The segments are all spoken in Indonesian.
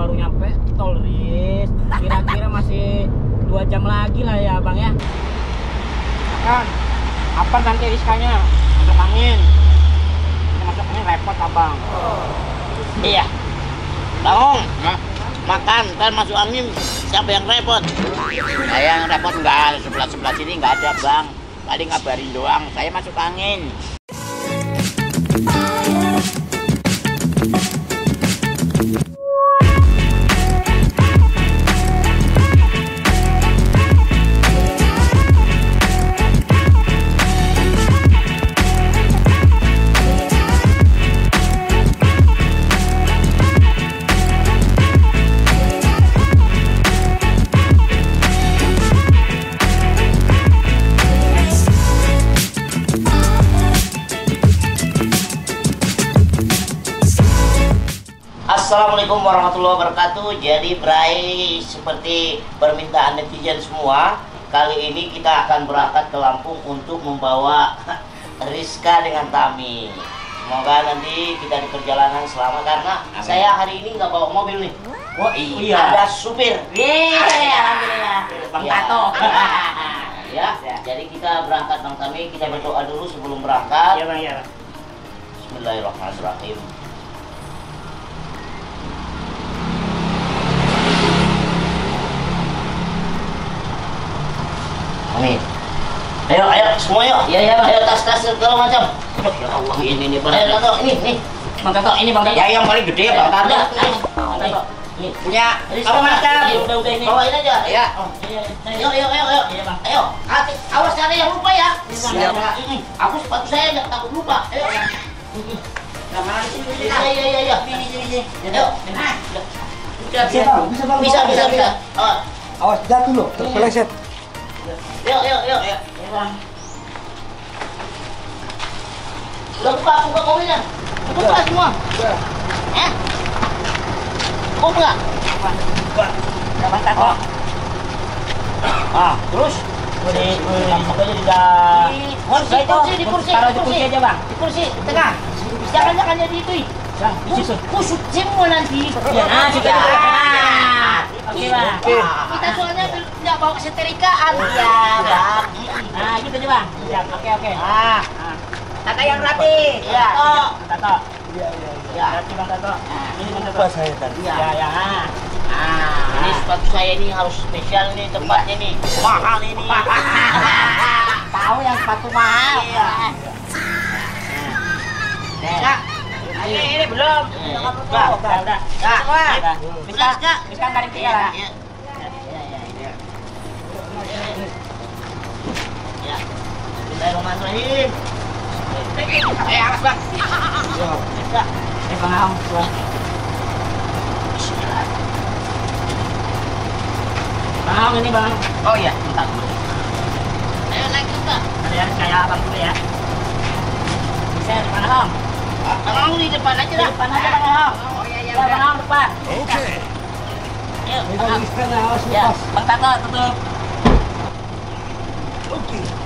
baru nyampe tol Riz. Kira-kira masih dua jam lagi lah ya bang ya. Kan, apa nanti Rizkanya? Masuk angin. Masuk angin repot abang. Iya. Bangun. Makan, ntar masuk angin. Siapa yang repot? Saya yang repot enggak. Sebelah-sebelah sini enggak ada, Bang. Paling ngabarin doang. Saya masuk angin. Assalamualaikum warahmatullahi wabarakatuh. Jadi Bray seperti permintaan netizen semua, kali ini kita akan berangkat ke Lampung untuk membawa Rizka dengan Tami. Semoga nanti kita di perjalanan selamat karena saya hari ini nggak bawa mobil nih. Wah iya. Ada supir. Yeay, alhamdulillah. Bang Ya. Tato. ya, jadi kita berangkat Bang Tami, kita berdoa dulu sebelum berangkat. Iya bang ya. Bismillahirrahmanirrahim. Amin. Semua yuk. Iya, iya, Ayo, tas, tas, segala macam. Ya Allah, ini nih, Bang. Ayo, Tato, ini, nih. Bang Tato, ini bang. Ya, yang paling gede, ayo, Bang Tato. Ini. Punya apa macam? Iya, udah, udah, ini. Bawain aja. Ya. Oh, iya, iya. Ayo, ayo, ayo, ayo. Iya bang. Ayo, hati, awas ada yang lupa ya. Siap. Aku sepatu saya nggak takut lupa. Ayo. Iya, iya, iya, iya. Ini, ini, ini. Ayo. Bisa, Bang. Bisa, Bang. Bisa, bisa, bisa. Awas jatuh loh, terpeleset. Yuk, yuk, yuk. Iya bang. Udah buka, buka mobilnya. Buka semua. Eh? Buka. Ya bang Tato. Ah, terus? Di, di, langsung aja di kursi, kursi, di kursi, Taruh di kursi aja bang. Di kursi, tengah. Jangan, jangan jadi itu. di situ. Kusut semua nanti. Ya, nah, juga. Ah, Oke bang. Kita soalnya nggak bawa keseterikaan. Ya, bang. Nah, gitu aja bang. Siap. Oke oke. Ah, Kata yang rapi. Iya. Tato. Iya, iya, iya. Ya. Berarti bang Tato. Ini bang Tato. Saya tadi. Ya ya. ah. Ini sepatu saya ini harus spesial nih tempatnya nih. Mahal ini. Tahu yang sepatu mahal. Iya. Ya. Ini ini belum. Iya. Udah, udah, udah. Ya. Ya. Bisa, bisa tarik tiga lah. Ya. Ya, ya, ya. Ya. Bismillahirrahmanirrahim. Eh, awas bang. Ya. Eh, Bang. Bang ini bang. Oh iya, bentar. Ayo naik yang kayak abang dulu ya. Bisa, Bang. Abang di depan aja Di dah. depan aja Bang. Oh iya iya. Ya, Bang depan. Oke. Yuk, Bang Ya. Bang Tato tutup. Oke. Alhamdulillah.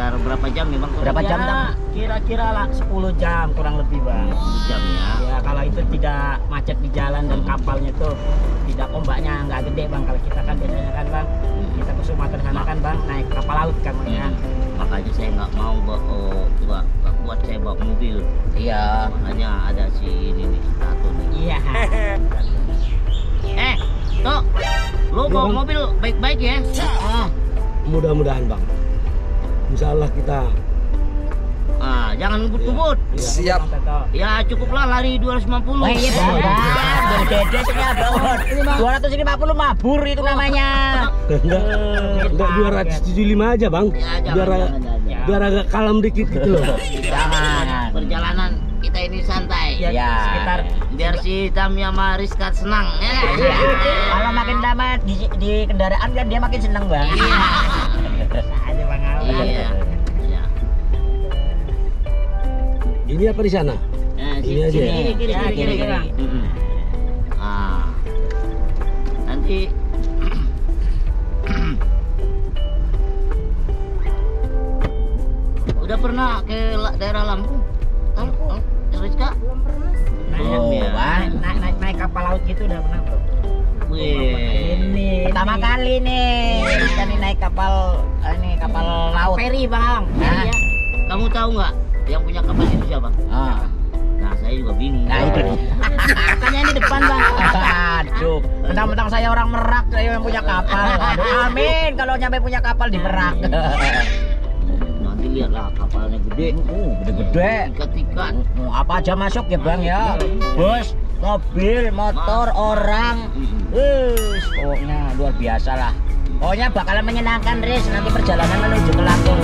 Sekitar berapa jam ya bang? Berapa jam, Bang? Kira-kira lah 10 jam kurang lebih bang. 10 jam ya. Ya kalau itu tidak macet di jalan dan kapalnya itu tidak ombaknya nggak gede bang. Kalau kita kan biasanya kan bang kita ke Sumatera sana kan bang naik kapal laut kan bang ya. Makanya saya nggak mau bawa, oh, nggak kuat saya bawa mobil. Iya. Makanya ada si ini nih satu nih. Iya. Eh, tuh, lu bawa Bang. mobil baik-baik ya. Ah, Mudah-mudahan bang. Insya Allah kita. Ah, jangan ngebut-ngebut. Siap. Bang Tato. Ya cukuplah lari 250. Wah iya bang. Berdede sini abang. 250 mabur itu namanya. Enggak, enggak 275 aja bang. Ya, jangan, Biar jangan, jangan. biar agak kalem dikit gitu loh. Jangan. Perjalanan kita ini santai. Ya, Ya. sekitar Biar si Tami sama Rizka senang. Ya. Iya. Kalau makin lama di, di kendaraan kan dia makin seneng bang. Iya. Awan. Iya. Iya. Ini apa di sana? Nah, Ini sini, aja sini, ya? kiri, kiri, Ya, kiri, kiri, kiri. kiri. Mm-mm. Ah. Nanti Udah pernah ke daerah Lampung? Tahu? Tahu? Rizka? Naik, Oh, ya. naik, naik, naik, naik kapal laut gitu udah pernah bro. Wih. Ini pertama kali nih kita nih naik kapal ini kapal laut. Feri bang. Nah, kamu tahu nggak yang punya kapal itu siapa? Ah. Nah, saya juga bingung. Nah, itu. Makanya ini depan, Bang. Aduh, mentang-mentang saya orang Merak, saya yang punya kapal. Aduh, amin kalau nyampe punya kapal di Merak. Nanti lihatlah kapalnya gede. Uh, gede-gede. Ikat-ikat. Mau apa aja masuk ya bang ya bus mobil motor orang. Wih, pokoknya luar biasa lah. Pokoknya bakalan menyenangkan Riz. Nanti perjalanan menuju ke Lampung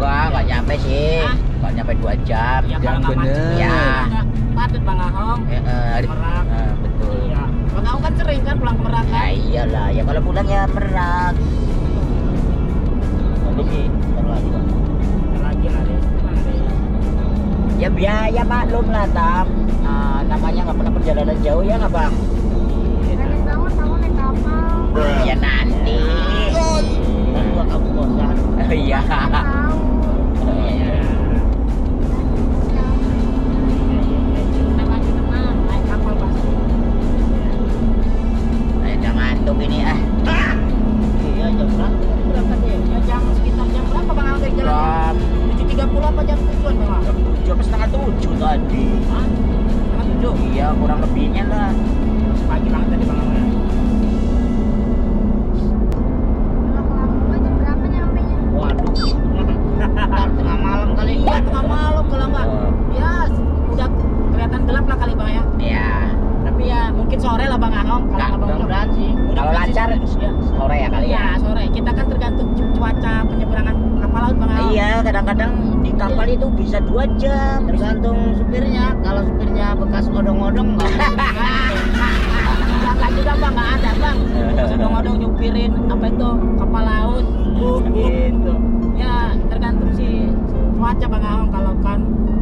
bang ya Wah, nggak nyampe sih. Hah? Nggak nyampe dua jam. ya macet bener. Ya. patut bang Ahong Eh, eh, di- Merak eh, betul. iya bang Ahong kan sering kan pulang ke Merak Ya kan iyalah, ya kalau pulang ya merak. Tapi sih, ntar lagi. Bentar lagi Tenang, Riz. Ya biaya maklum lah tam. Ah, namanya nggak pernah perjalanan jauh ya nggak bang? Kapal. Ya nanti. Juga kamu bosan. Iya. Tahu. Iya. Ngantuk ini ah. Iya, jam berapa? sih? Ya jam sekitar jam berapa bang dari jalan? Jam tujuh tiga puluh apa jam tujuan bang jam tujuh apa setengah tujuh tadi. Hah? Setengah tujuh? Iya, kurang lebihnya lah. Pagi banget tadi bang Ahong ya? Kalau ke Lampung jam berapa nyampe nya? Waduh. Ntar tengah malam kali. Iya tengah malam kalau nggak Oh. ya udah kelihatan gelap lah kali bang ya Ya, tapi ya mungkin sore lah bang Ahong kalau Nggak, abang mudah-mudahan sih. Kalau lancar, ya. sore ya kali Iya ya. sore kita kan tergantung cu- cuaca penyeberangan kapal laut bang Ahong Iya, kadang-kadang di kapal itu bisa dua jam. Tergantung supirnya. Kalau supirnya bekas odong-odong nggak Nggak nggak juga bang nggak ada bang odong-odong nyupirin apa itu kapal laut gitu ya tergantung sih cuaca bang Ahong kalau kan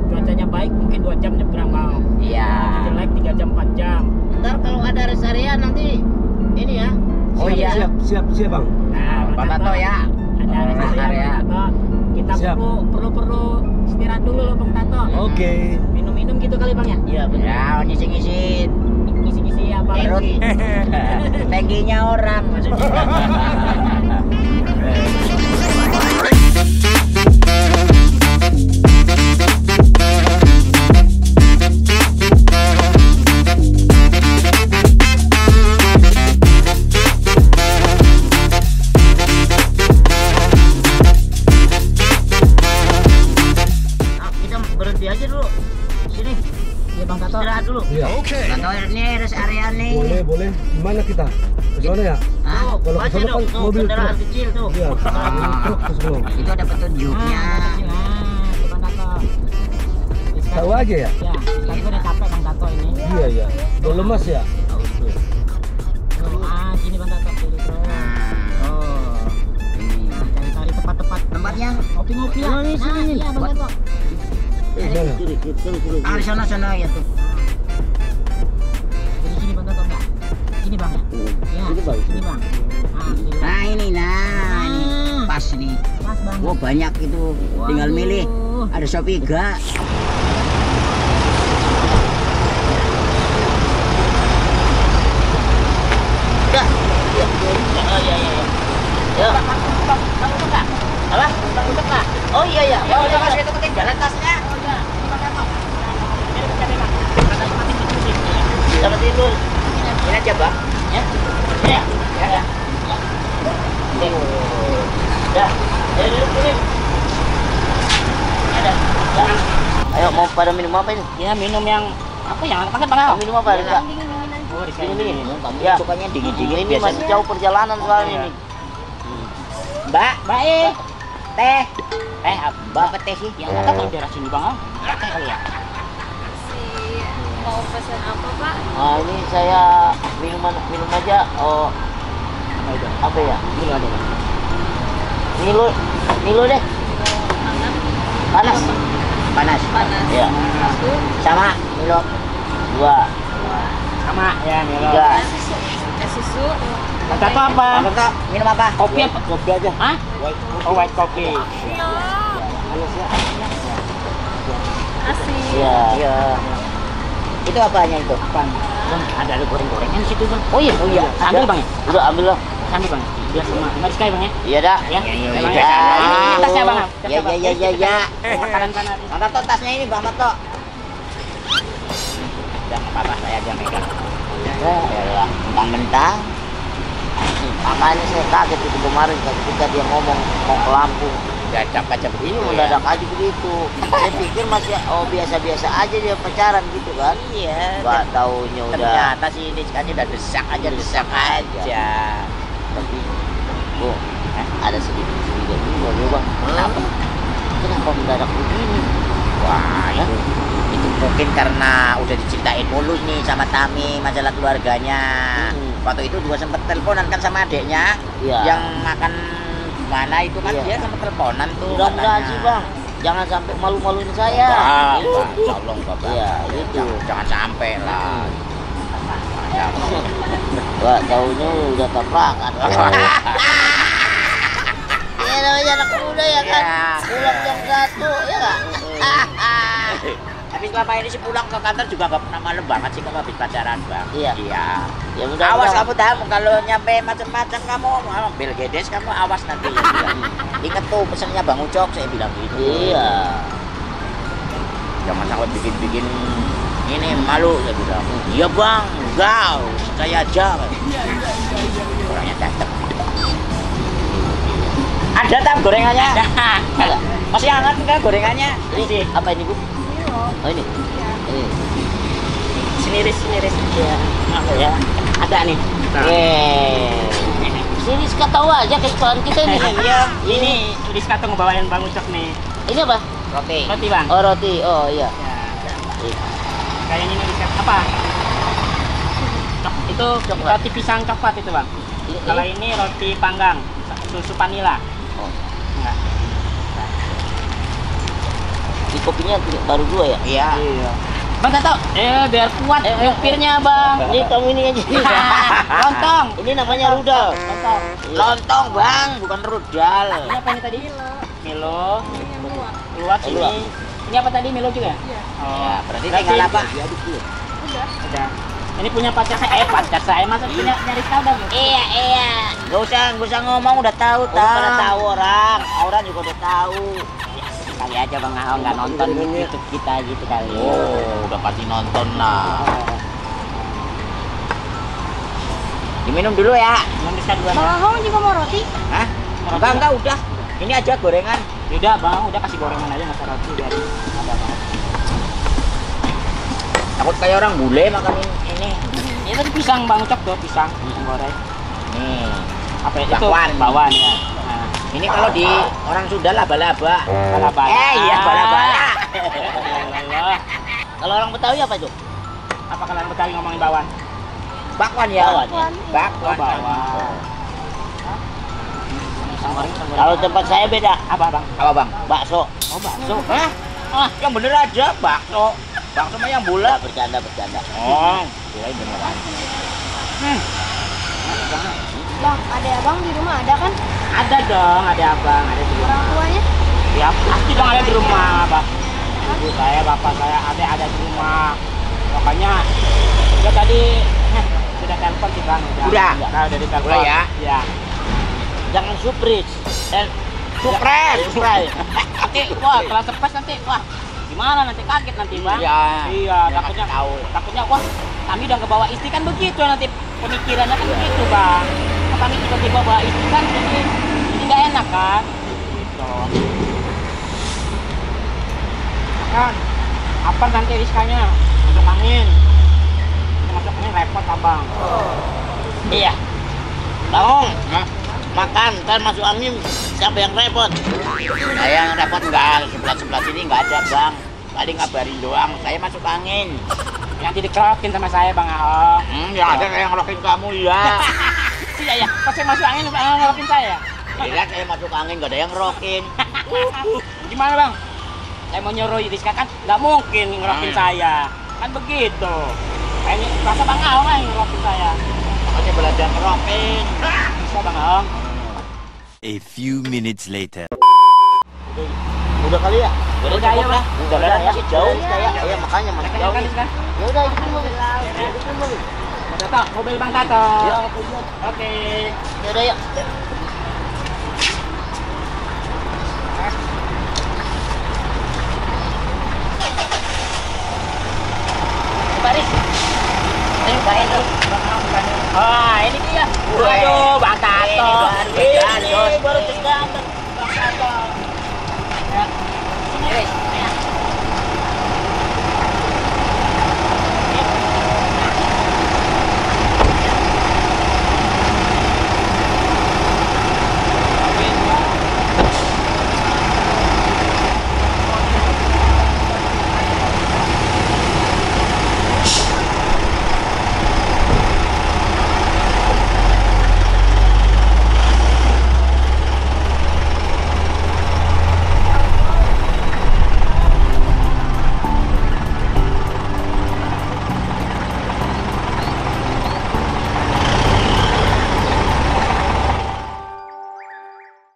cuacanya baik mungkin dua jam nyebrang bang Iya. Jelek tiga jam empat jam Ntar kalau ada rest area nanti ini ya. Oh iya. Siap, siap, siap bang. Nah, Bang Tato ya. Ada Oh, rest area area. Kita Siap. perlu perlu perlu istirahat dulu loh Bang Tato. Oke. Minum-minum gitu kali Bang ya. Iya benar. Ya, ngisi-ngisi Tangkinya orang mobil kendaraan kecil tuh. Iya. Sana. Itu ada petunjuknya. Nah. Jadi Tahu aja ya? Ya, sekarang gue udah capek Bang Tato ini. Iya, iya. Udah lemas ya? Ah, sini Bang Tato dulu bro. Oh. Ini. Nah, cari-cari tempat-tempat Tempatnya ngopi-ngopi lah. Oh, ini Nah, sini. iya Bang Tato. Eh, kiri, kiri. Ah, di sana sana ya tuh. Jadi sini Bang Tato enggak? Sini Bang ya? Ya, Ini bagus. sini Bang. Nah. Nah, ini nah, ini Ah. pas nih. Pas banget. Wah, banyak itu. Tinggal milih. Ada Shopee? Udah. Iya, iya, oh, iya, iya, iya. Ya. Apa? Oh iya iya. Oh, iya, iya. itu ketinggalan tasnya. Dapat tidur. Ini aja, Bang. Ya. Ya. Ya. Dah. Ya. Ada. Ya. Ayo mau pada minum apa ini? Ya minum yang apa yang pakai bang? Mau minum apa? Rizka? Oh, Dingin ini. Ya. sukanya dingin-dingin Ini masih jauh perjalanan soalnya Iya. ini. Mbak, Mbak eh, teh. eh Mbak apa teh sih? yang nggak tahu daerah sini bang? ah. Pakai kali ya. Si mau pesan apa pak? Ah ini saya minuman minum aja. Oh Apa itu? apa ya? Dulu ada bang. Milo, Milo deh. Panas. Panas. panas. Ya. Sama Milo. Dua, Sama ya Milo. tiga. es susu. Kata tuh apa? Kakak, minum apa? Kopi apa? Kopi aja. Hah? Oh white coffee. Asin. Ya. Iya. Itu apanya itu? Bang, bang, ada ada goreng-gorengan di situ bang. Oh iya, oh iya. Sambil bang ya? Udah ambil lah. Sambil bang. Biar sama Mbak Rizka ya bang ya? Iya dah. Ya. iya, Bang, iya. ya. Tasnya bang. tasnya, Ya Bang. ya ya ya ya. Makanan panas. Bang Tato tasnya ini Bang Tato. Udah apa-apa saya aja megang. Ya, ya. Mentang-mentang. Makanya saya kaget itu kemarin ketika dia ngomong mau ke Lampung. Dadak aja Ini begitu ya. mendadak aja begitu. Saya pikir masih oh biasa-biasa aja dia pacaran gitu kan. Iya. Gak taunya udah. Ternyata sih ini sekarang udah desak aja, desak aja. Tapi, bu, ada sedikit sedikit juga bang. Kenapa? Kenapa mendadak begini? Wah, itu, itu mungkin karena udah diceritain mulu nih sama Tami masalah keluarganya. Hmm. Waktu itu juga sempet teleponan kan sama adiknya Iya. yang makan mana itu kan Iya. dia sempet teleponan tuh. Mudah-mudahan katanya. sih bang, jangan sampai malu-maluin saya. Enggak, Gitu. enggak, insya Allah enggak, Bang. Iya, gitu. Jangan, jangan sampai lah. Jangan. Gak taunya udah tabrakan. Iya namanya anak muda ya kan. Iya. Pulang jam satu ya nggak? Tapi selama ini sih pulang ke kantor juga nggak pernah malam banget sih kalau habis pacaran bang. Iya. Iya. Ya udah. Awas kamu tahu kalau nyampe macam-macam kamu mau Bill Gates kamu awas nanti ya. Ingat tuh pesannya Bang Ucok saya bilang gitu. Iya. Jangan sampai bikin-bikin ini malu saya bilang. Iya bang, enggak, saya aja. Orangnya datang. Ada tak gorengannya? Ada. Masih hangat enggak gorengannya? Ini apa ini bu? Oh ini. Ini. Siniris, siniris. Ya. Apa ya? Ada nih. Yeay. Sini suka tahu aja kesukaan kita ini. Iya, ini Rizka tuh ngebawain Bang Ucok nih. Ini apa? Roti. Roti bang. Oh roti. Oh iya. Ya. Kayaknya ini Rizka apa? Itu Coklat. roti pisang coklat itu bang. Ini, Kalau ini. ini roti panggang susu vanila. Oh. Enggak. Di kopinya baru dua ya? Iya. Iya. Bang Tato, eh biar kuat Eh, eh, nyupirnya bang. Ini kamu ini aja. Lontong. Ini namanya rudal. Lontong. Lontong bang, bukan rudal. Ini apa ini tadi? Milo. Ini yang luak. Luwak Oh, ini. Ini apa tadi Milo juga? Iya. Oh, Ya, berarti tinggal apa? Udah. Udah. Ini punya pacar saya, eh pacar saya masa punya nyari tahu dah. Iya iya. Gak usah gak usah ngomong udah tahu Udah pada tahu. tahu orang. Orang juga udah tahu. Kali aja bang Ahong nggak nonton YouTube kita gitu kali. Oh, udah pasti nonton lah. Diminum dulu ya. Belum bisa dua. Bang Ahong juga mau roti? Hah? Enggak enggak udah. Ini aja gorengan. Udah bang, udah kasih gorengan aja nggak roti biar ada bang. Takut kayak orang bule makan ini. Ini tadi pisang bang Ucok tuh pisang, pisang goreng. Nih. Apa itu? Bakwan. Bakwan ya. Nah, Ini kalau di orang Sunda laba-laba. bala-bala. Eh iya bala-bala. Allah. Kalau orang Betawi apa itu? Apa kalian Betawi ngomongin bakwan? Bakwan ya. Bakwan. Bakwan. Oh, bakwan. Kalau tempat saya beda. apa bang? Apa bang? Bakso. Oh bakso. Hah? Ah, yang bener aja bakso. Bakso mah yang bulat. Lah bercanda bercanda. Oh, kirain beneran. Hmm. Bang, ada abang di rumah ada kan? Ada dong, ada abang, ada di rumah. Orang tuanya? Ya pasti dong ada di rumah, bang. Ibu saya, bapak saya, ada ada di rumah. Makanya ya tadi eh, sudah telepon sih bang. Udah? Nah, udah ditelepon. Udah ya? Iya. Jangan surprise. Dan Surprise. surprise. Nanti wah kalau surprise nanti wah gimana nanti kaget nanti bang. Iya. Iya, Ya, takutnya tahu. takutnya wah kami udah kebawa istri kan begitu nanti pemikirannya kan begitu bang. Kami tiba-tiba bawa istri kan jadi jadi nggak enak kan. Gitu. kan apa nanti Rizkanya masuk angin masuk angin repot abang Iya. Bangun. Makan, ntar masuk angin. Siapa yang repot? Saya yang repot enggak. Sebelah-sebelah sini enggak ada, Bang. Paling ngabarin doang. Saya masuk angin. yang dikerokin sama saya bang Ahong Hmm, yang ada kayak ngerokin kamu ya. iya ya pas saya masuk angin bang ngerokin saya Iya, saya masuk angin enggak ada yang ngerokin. gimana bang saya mau nyuruh Rizka kan nggak mungkin ngerokin Hmm. saya kan begitu kayaknya rasa bang lah yang ngerokin saya Makanya belajar ngerokin. A few minutes later. Udah kali ya? Udah, ya, Bang. Udah, Udah, udah, ya. jauh kayak ya makanya Makanya jauh. kan Rizka Ya udah ikutin mobil. Ikutin mobil. Tato mobil bang Tato Ya, aku lihat. oke Ya udah ya. Baris. Bang Ahong bukannya. Ah, ini dia. Waduh, bakato, Ini baru, iya, baru iya,